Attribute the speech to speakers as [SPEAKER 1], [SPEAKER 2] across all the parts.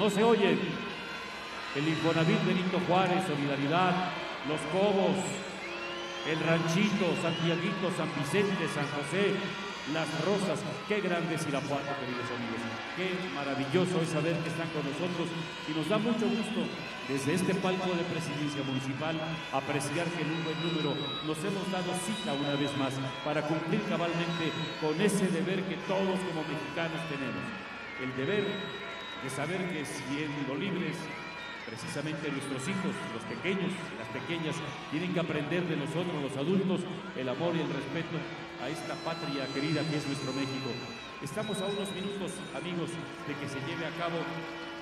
[SPEAKER 1] no se oyen. El Infonavit Benito Juárez, Solidaridad, Los Cobos, El Ranchito, Santiaguito, San Vicente, San José, Las Rosas. Qué grande es Irapuato, queridos amigos. Qué maravilloso es saber que están con nosotros y nos da mucho gusto desde este palco de presidencia municipal apreciar que en un buen número nos hemos dado cita una vez más para cumplir cabalmente con ese deber que todos como mexicanos tenemos. El deber de saber que siendo libres precisamente nuestros hijos, los pequeños, las pequeñas, tienen que aprender de nosotros, los adultos, el amor y el respeto a esta patria querida que es nuestro México. Estamos a unos minutos, amigos, de que se lleve a cabo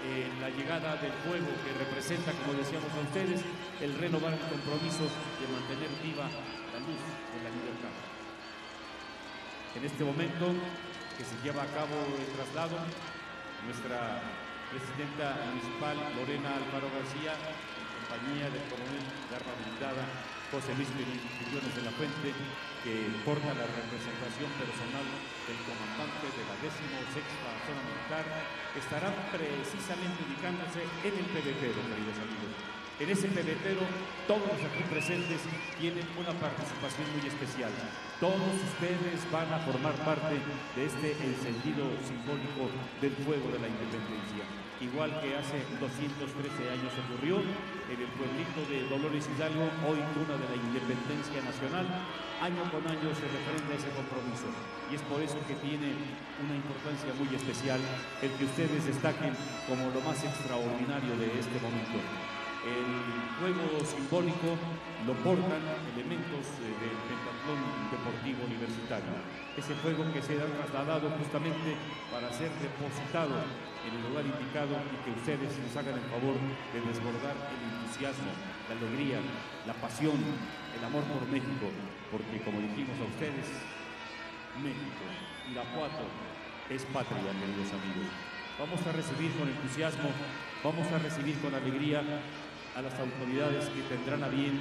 [SPEAKER 1] eh, la llegada del fuego que representa, como decíamos a ustedes, el renovar el compromiso de mantener viva la luz de la libertad. En este momento que se lleva a cabo el traslado, nuestra presidenta municipal Lorena Alfaro García, en compañía del coronel de arma blindada José Luis Millones de la Fuente, que porta la representación personal del comandante de la 16 zona militar, estarán precisamente ubicándose en el pebetero, queridos amigos. En ese pebetero, todos los aquí presentes tienen una participación muy especial. Todos ustedes van a formar parte de este encendido simbólico del fuego de la independencia. Igual que hace 213 años ocurrió en el pueblito de Dolores Hidalgo, hoy cuna de la independencia nacional, año con año se refrenda ese compromiso. Y es por eso que tiene una importancia muy especial el que ustedes destaquen como lo más extraordinario de este momento. El juego simbólico lo portan elementos eh, del pentatlón deportivo universitario. Ese juego que se ha trasladado justamente para ser depositado en el lugar indicado y que ustedes nos hagan el favor de desbordar el entusiasmo, la alegría, la pasión, el amor por México, porque como dijimos a ustedes, México, Irapuato, es patria, queridos amigos. Vamos a recibir con entusiasmo, vamos a recibir con alegría a las autoridades que tendrán a bien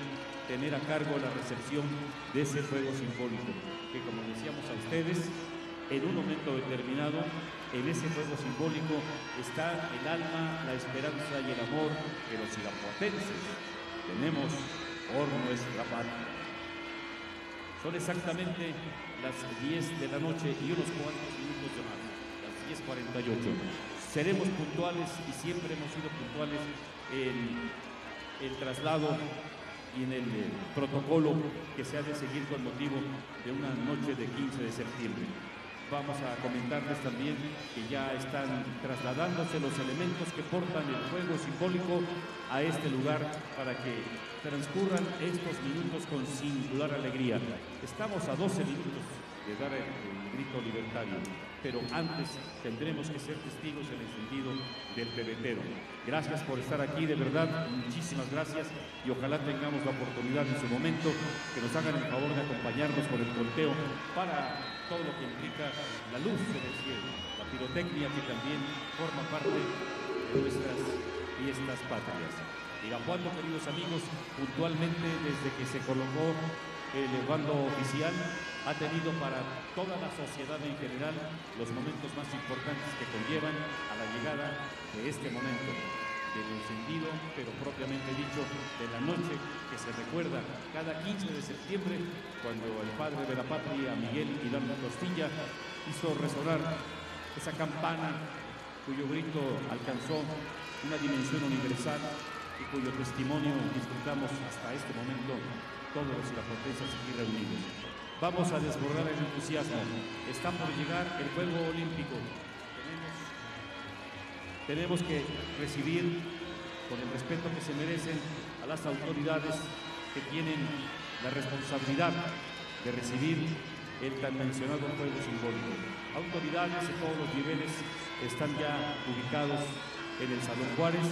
[SPEAKER 1] tener a cargo la recepción de ese fuego simbólico, que como decíamos a ustedes, en un momento determinado, en ese fuego simbólico está el alma, la esperanza y el amor de los irapuatenses. Tenemos por nuestra patria. Son exactamente las 10 de la noche y unos cuantos minutos de más, las 10.48. Seremos puntuales y siempre hemos sido puntuales en el traslado y en el eh, protocolo que se ha de seguir con motivo de una noche de 15 de septiembre. Vamos a comentarles también que ya están trasladándose los elementos que portan el fuego simbólico a este lugar para que transcurran estos minutos con singular alegría. Estamos a 12 minutos de dar el, grito libertario, pero antes tendremos que ser testigos del encendido del pebetero. Gracias por estar aquí, de verdad, muchísimas gracias y ojalá tengamos la oportunidad en su momento que nos hagan el favor de acompañarnos con el conteo para todo lo que implica la luz en el cielo, la pirotecnia que también forma parte de nuestras fiestas patrias. Irapuato, queridos amigos, puntualmente desde que se colocó el bando oficial ha tenido para toda la sociedad en general los momentos más importantes que conllevan a la llegada de este momento, del encendido, pero propiamente dicho, de la noche que se recuerda cada 15 de septiembre, cuando el padre de la patria, Miguel Hidalgo Costilla, hizo resonar esa campana cuyo grito alcanzó una dimensión universal y cuyo testimonio disfrutamos hasta este momento todos los potencias aquí reunidos. Vamos a desbordar el entusiasmo. Está por llegar el Juego Olímpico. Tenemos, que recibir con el respeto que se merecen a las autoridades que tienen la responsabilidad de recibir el tan mencionado juego simbólico. Autoridades de todos los niveles están ya ubicados en el Salón Juárez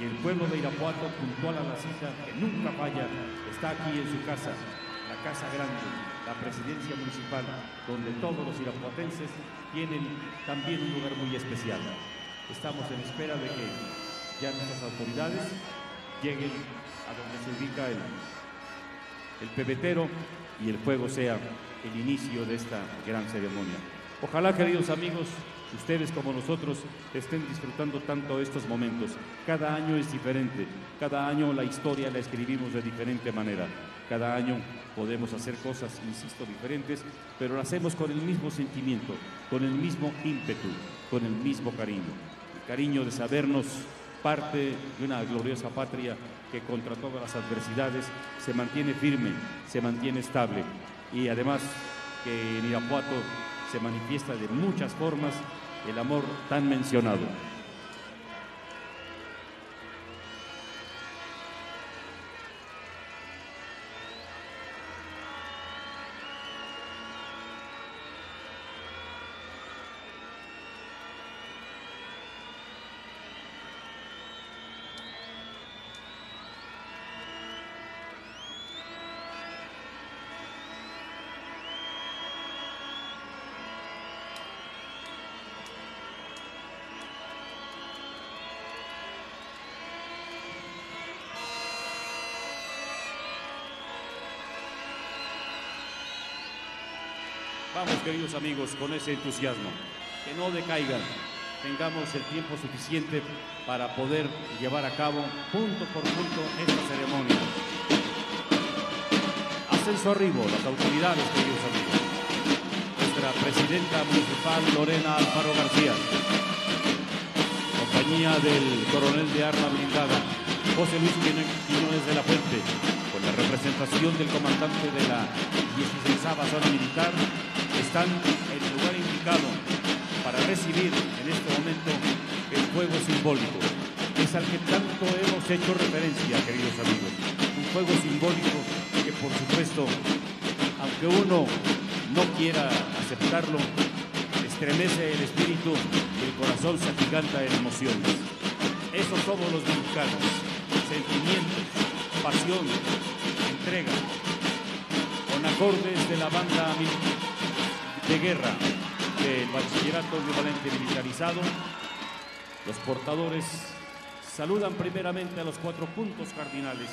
[SPEAKER 1] y el pueblo de Irapuato, puntual a la cita, que nunca falla, está aquí en su casa, la Casa Grande, la presidencia municipal, donde todos los irapuatenses tienen también un lugar muy especial. Estamos en espera de que ya nuestras autoridades lleguen a donde se ubica el, el pebetero y el fuego sea el inicio de esta gran ceremonia. Ojalá, queridos amigos, ustedes como nosotros estén disfrutando tanto estos momentos. Cada año es diferente, cada año la historia la escribimos de diferente manera. Cada año podemos hacer cosas, insisto, diferentes, pero lo hacemos con el mismo sentimiento, con el mismo ímpetu, con el mismo cariño. El cariño de sabernos parte de una gloriosa patria que contra todas las adversidades se mantiene firme, se mantiene estable y además que en Irapuato se manifiesta de muchas formas el amor tan mencionado. Queridos amigos, con ese entusiasmo. Que no decaigan. Tengamos el tiempo suficiente para poder llevar a cabo punto por punto esta ceremonia. Ascenso arribo, las autoridades, queridos amigos. Nuestra presidenta municipal, Lorena Alfaro García. Compañía del coronel de arma blindada, José Luis Quiñones de la Fuente, con la representación del comandante de la 16 zona militar, están en el lugar indicado para recibir en este momento el juego simbólico. Es al que tanto hemos hecho referencia, queridos amigos. Un juego simbólico que por supuesto, aunque uno no quiera aceptarlo, estremece el espíritu y el corazón se agiganta en emociones. Esos somos los mexicanos. Sentimientos, pasión, entrega. Con acordes de la banda de guerra del bachillerato equivalente militarizado. Los portadores saludan primeramente a los cuatro puntos cardinales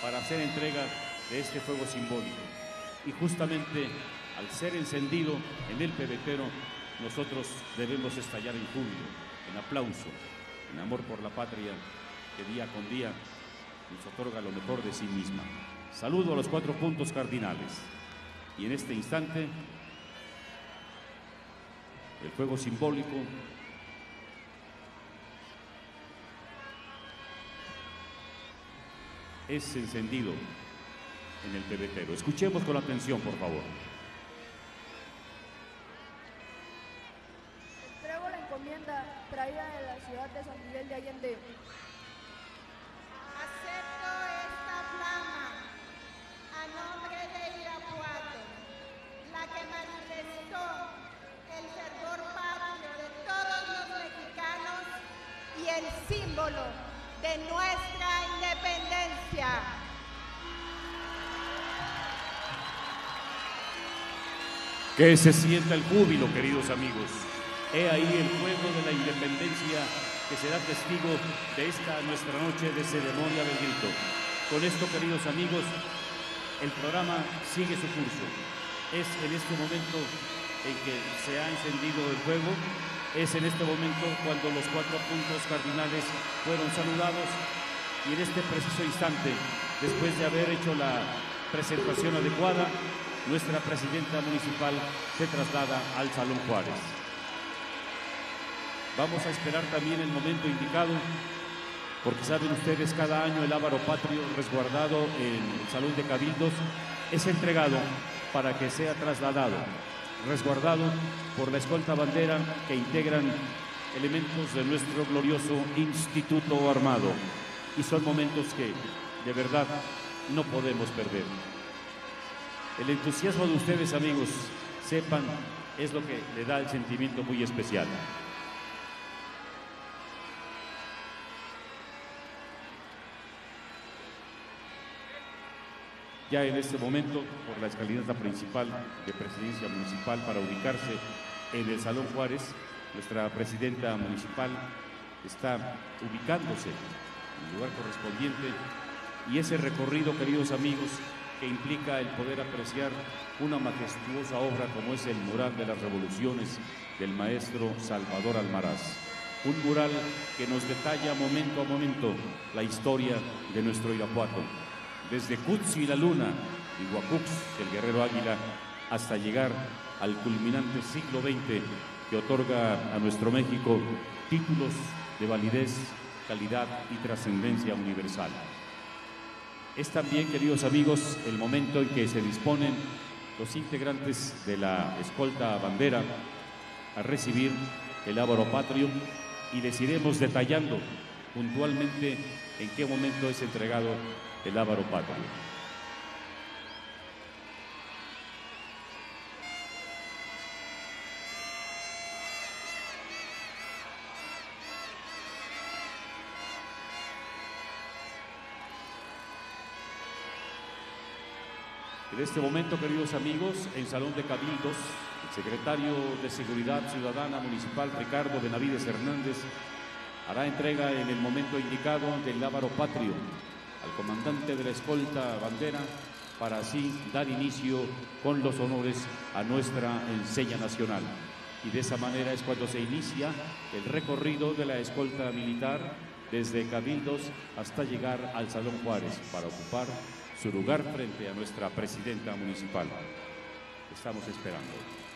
[SPEAKER 1] para hacer entrega de este fuego simbólico. Y justamente al ser encendido en el pebetero, nosotros debemos estallar en júbilo, en aplauso, en amor por la patria que día con día nos otorga lo mejor de sí misma. Saludo a los cuatro puntos cardinales. Y en este instante el fuego simbólico es encendido en el pebetero. Escuchemos con atención, por favor.
[SPEAKER 2] Entrego la encomienda traída de la ciudad de San Miguel de Allende.
[SPEAKER 3] Que
[SPEAKER 1] se sienta el júbilo, queridos amigos. He ahí el fuego de la independencia que será testigo de esta nuestra noche de ceremonia del grito. Con esto, queridos amigos, el programa sigue su curso. Es en este momento en que se ha encendido el fuego. Es en este momento cuando los cuatro puntos cardinales fueron saludados y en este preciso instante, después de haber hecho la presentación adecuada, nuestra presidenta municipal se traslada al Salón Juárez. Vamos a esperar también el momento indicado, porque saben ustedes, cada año el ávaro patrio resguardado en el Salón de Cabildos es entregado para que sea trasladado resguardado por la escolta bandera que integran elementos de nuestro glorioso Instituto Armado. Y son momentos que, de verdad, no podemos perder. El entusiasmo de ustedes, amigos, sepan, es lo que le da el sentimiento muy especial. ya en este momento por la escalinata principal de presidencia municipal para ubicarse en el Salón Juárez. Nuestra presidenta municipal está ubicándose en el lugar correspondiente y ese recorrido, queridos amigos, que implica el poder apreciar una majestuosa obra como es el mural de las revoluciones del maestro Salvador Almaraz. Un mural que nos detalla momento a momento la historia de nuestro Irapuato, desde Cutsi la Luna y Huacux, el guerrero águila, hasta llegar al culminante siglo XX que otorga a nuestro México títulos de validez, calidad y trascendencia universal. Es también, queridos amigos, el momento en que se disponen los integrantes de la escolta bandera a recibir el ábaro patrio y les iremos detallando puntualmente en qué momento es entregado el ábaro patrio. En este momento, queridos amigos, en Salón de Cabildos, el secretario de Seguridad Ciudadana Municipal, Ricardo Benavides Hernández, hará entrega en el momento indicado del lábaro patrio al comandante de la escolta bandera para así dar inicio con los honores a nuestra enseña nacional. Y de esa manera es cuando se inicia el recorrido de la escolta militar desde Cabildos hasta llegar al Salón Juárez para ocupar su lugar frente a nuestra presidenta municipal. Estamos esperando.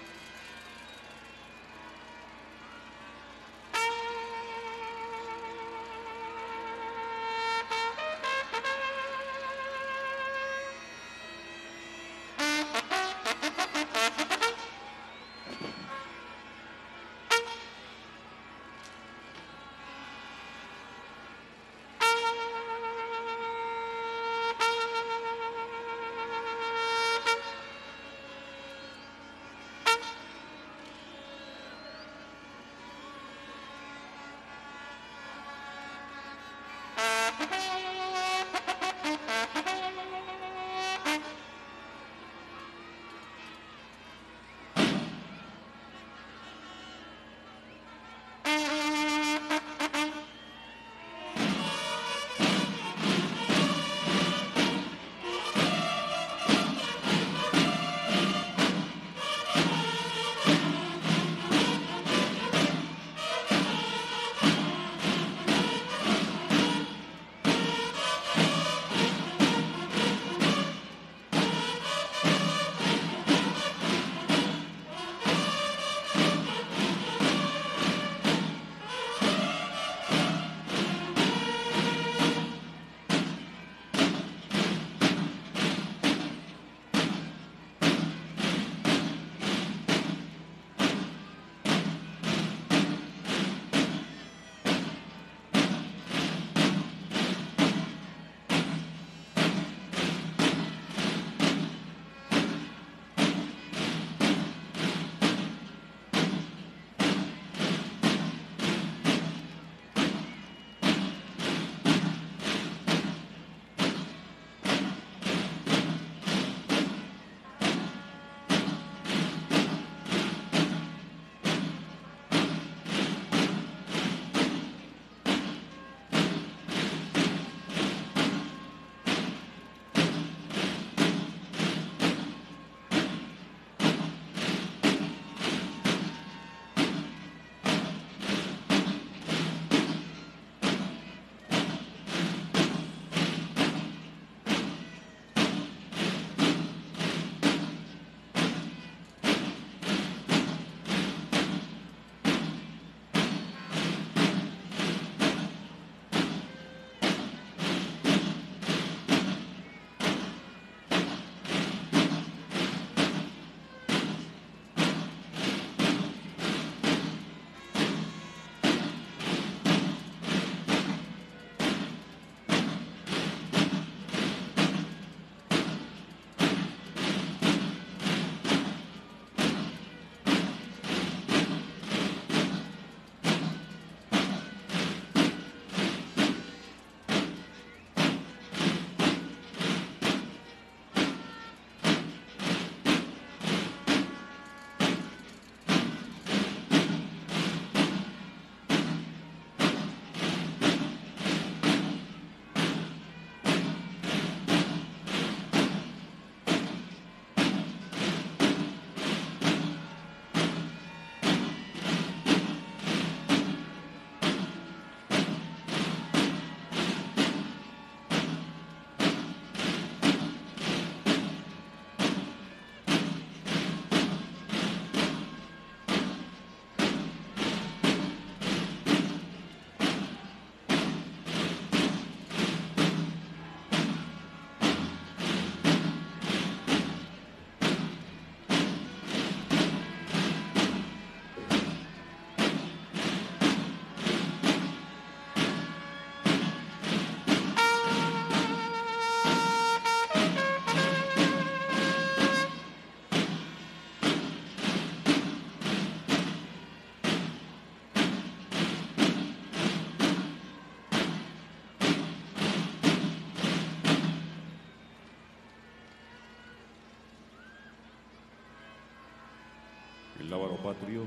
[SPEAKER 4] Lábaro patrio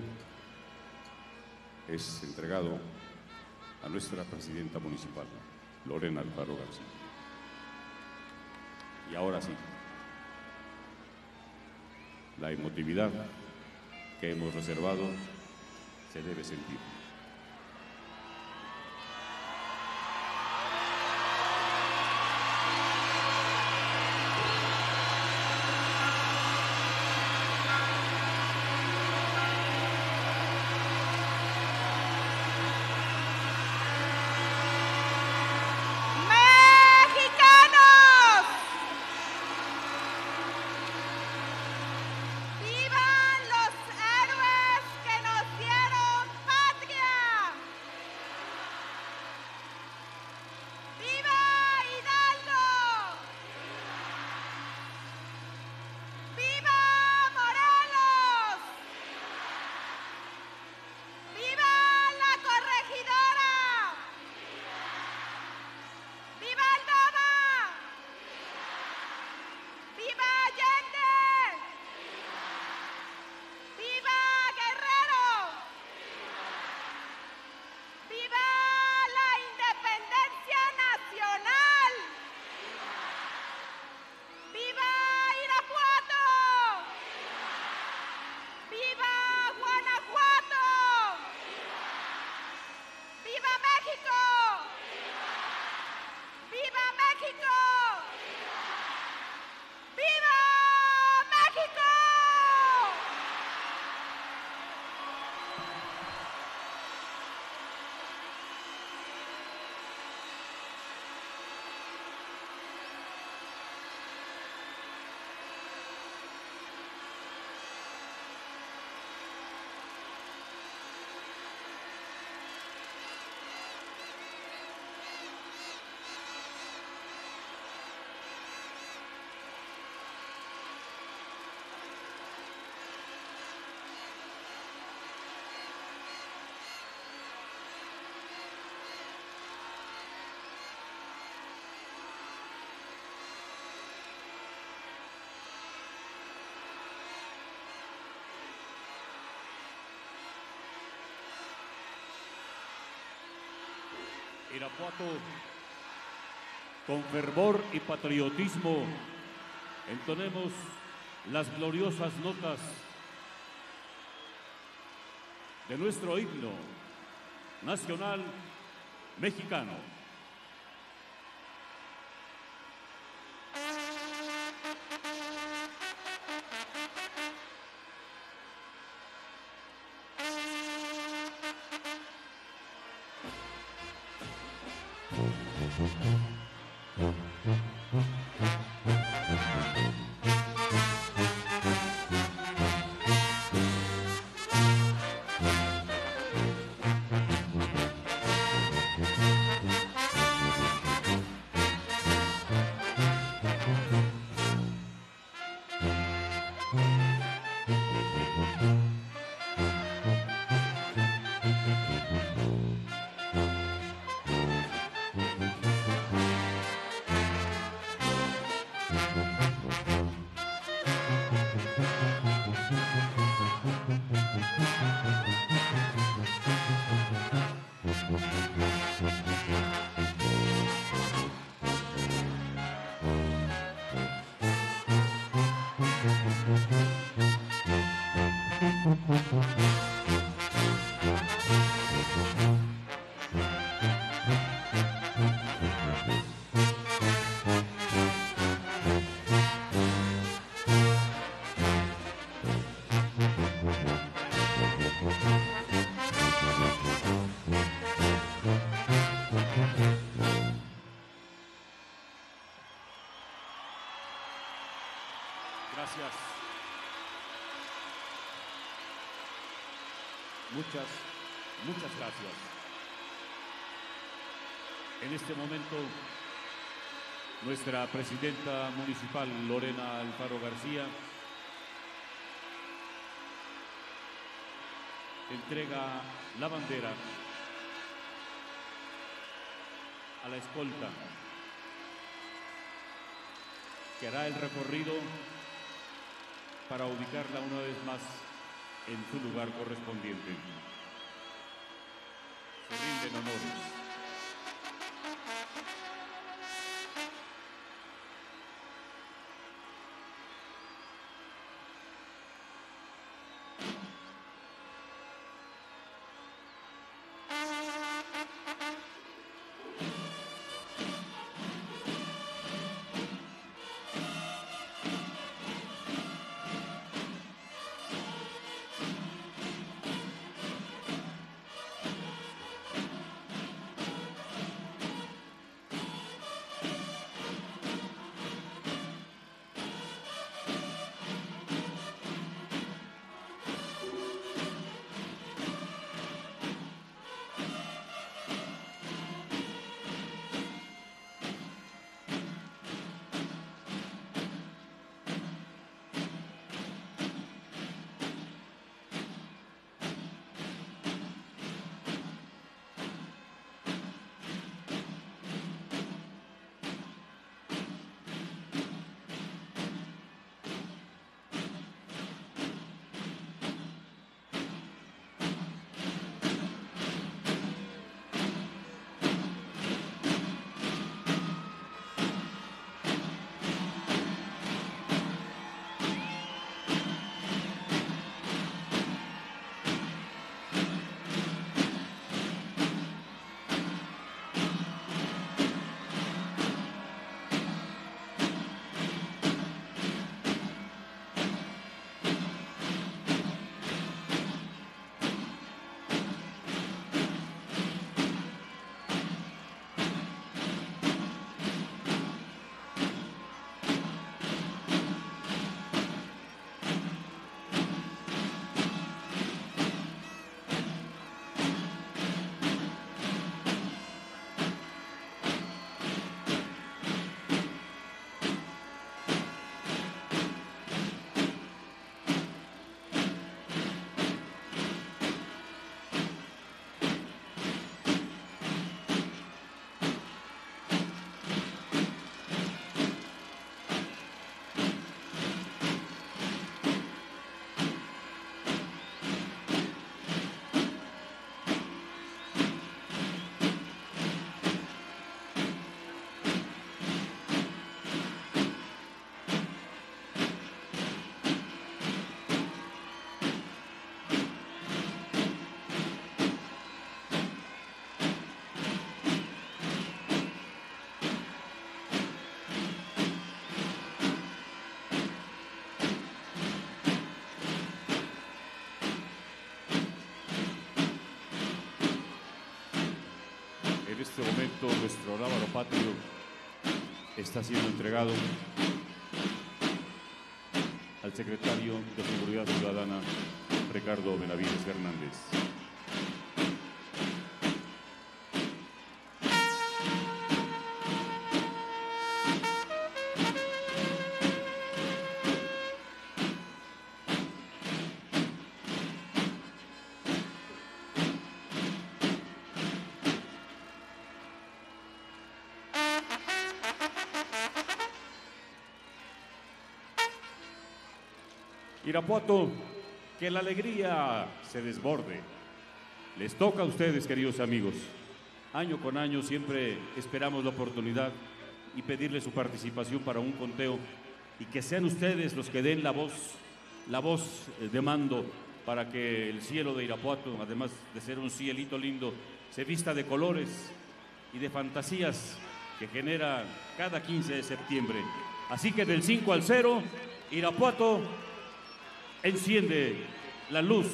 [SPEAKER 4] es entregado a nuestra presidenta municipal, Lorena Alfaro García. Y ahora sí, la emotividad que hemos reservado se debe sentir.
[SPEAKER 1] Irapuato, con fervor y patriotismo, entonemos las gloriosas notas de nuestro himno nacional mexicano. Gracias. Muchas, muchas gracias. En este momento, nuestra presidenta municipal, Lorena Alfaro García, entrega la bandera a la escolta que hará el recorrido para ubicarla una vez más en su lugar correspondiente. Se rinden honores. En este momento nuestro lábaro patrio está siendo entregado al secretario de Seguridad Ciudadana, Ricardo Benavides Hernández. Irapuato, que la alegría se desborde. Les toca a ustedes, queridos amigos. Año con año siempre esperamos la oportunidad y pedirle su participación para un conteo y que sean ustedes los que den la voz, la voz eh, de mando para que el cielo de Irapuato, además de ser un cielito lindo, se vista de colores y de fantasías que genera cada 15 de septiembre. Así que del 5 al 0, Irapuato enciende la luz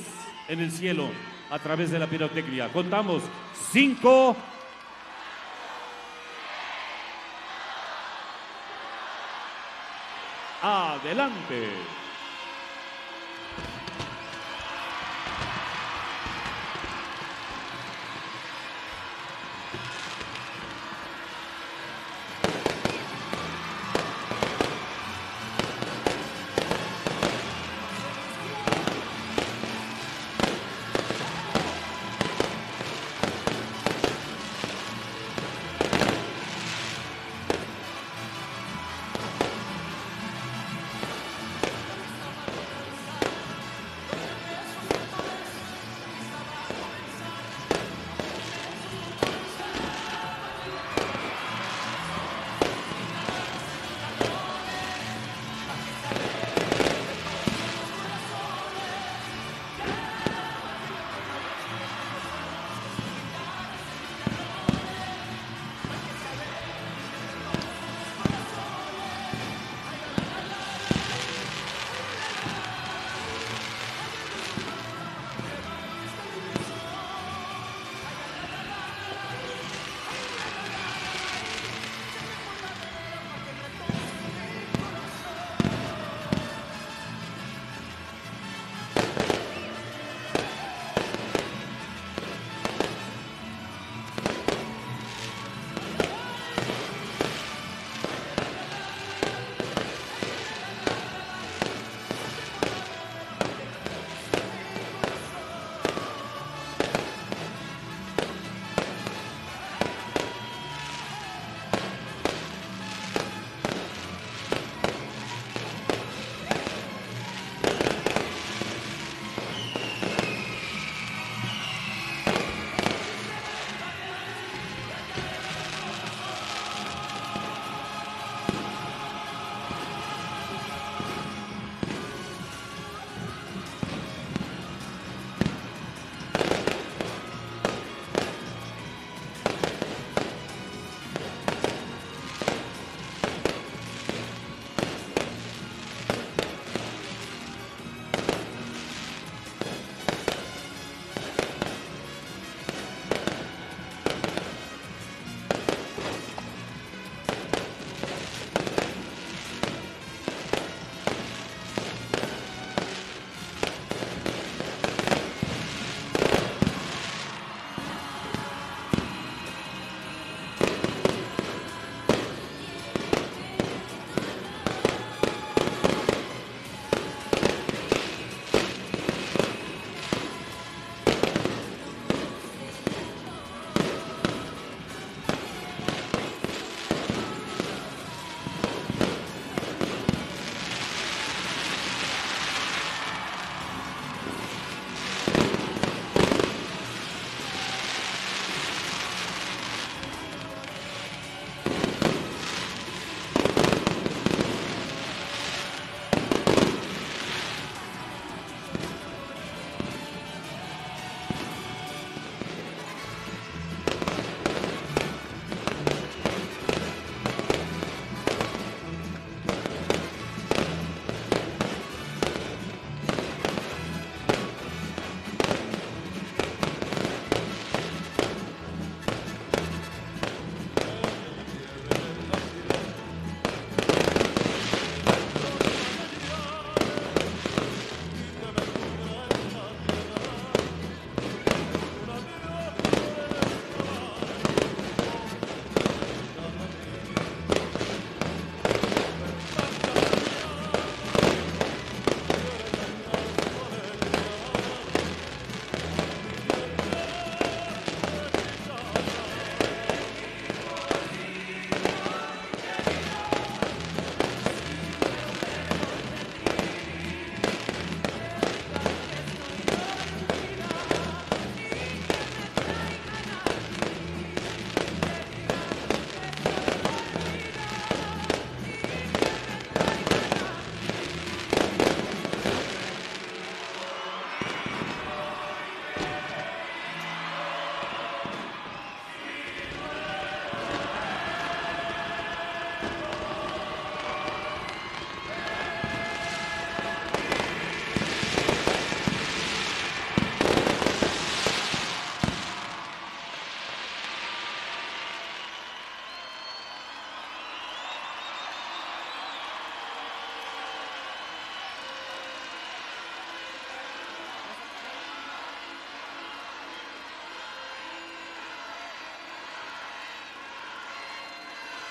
[SPEAKER 1] en el cielo a través de la pirotecnia. Contamos 5. Adelante.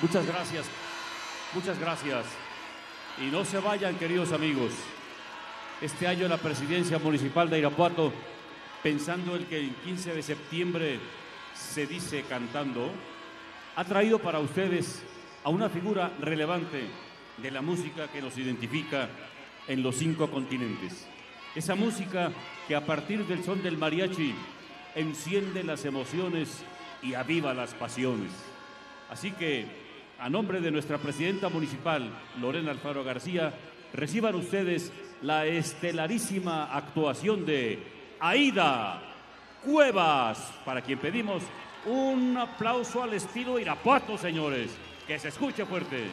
[SPEAKER 1] Muchas gracias, muchas gracias. Y no se vayan, queridos amigos. Este año la presidencia municipal de Irapuato, pensando el que el 15 de septiembre se dice cantando, ha traído para ustedes a una figura relevante de la música que nos identifica en los cinco continentes. Esa música que a partir del son del mariachi enciende las emociones y aviva las pasiones. Así que, a nombre de nuestra presidenta municipal, Lorena Alfaro García, reciban ustedes la estelarísima actuación de Aida Cuevas, para quien pedimos un aplauso al estilo Irapuato, señores. Que se escuche fuerte.